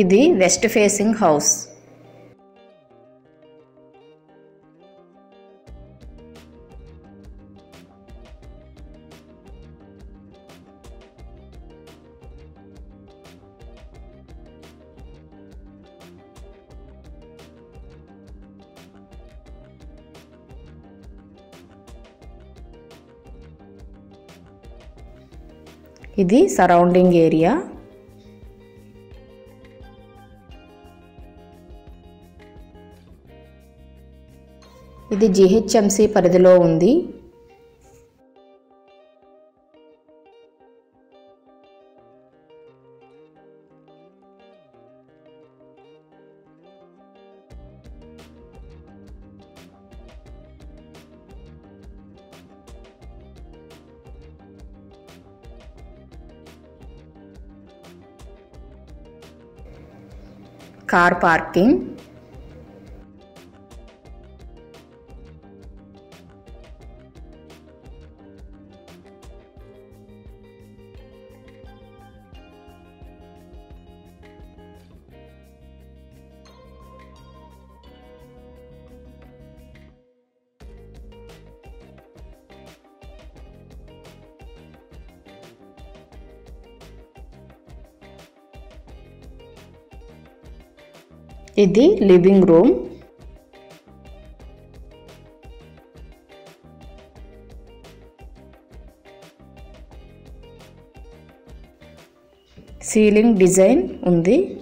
ఇది west facing house. ఇది surrounding area. ఇది జిహెచ్ఎంసి పరిధిలో ఉంది. Car parking. ఇది లివింగ్ రూమ్. సీలింగ్ డిజైన్ ఉంది.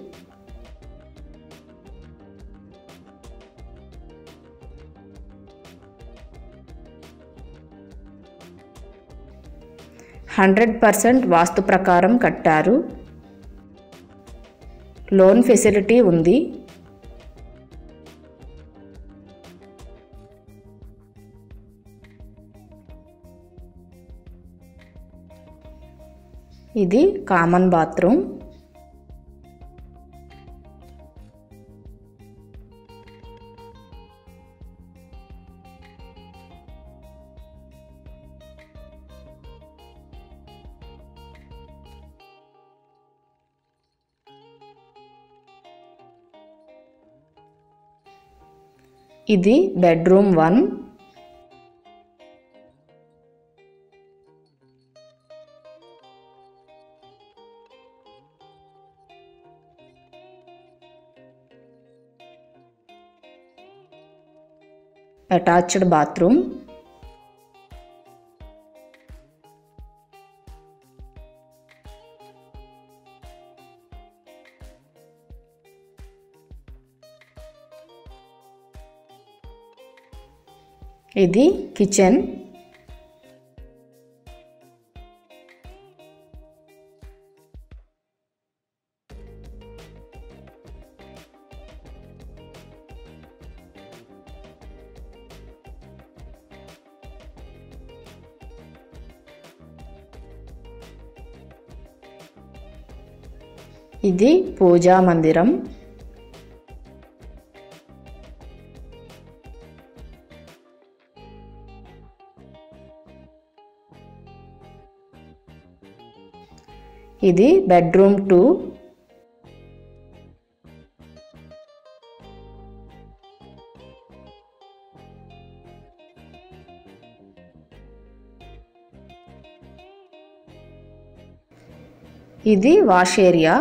హండ్రెడ్ పర్సెంట్ వాస్తు ప్రకారం కట్టారు. లోన్ ఫెసిలిటీ ఉంది. ఇది కామన్ బాత్రూమ్ ఇది బెడ్రూమ్ వన్ అటాచ్డ్ బాత్రూమ్ ఇది కిచెన్ ఇది పూజా మందిరం. ఇది బెడ్రూమ్ టూ. ఇది వాష్ ఏరియా.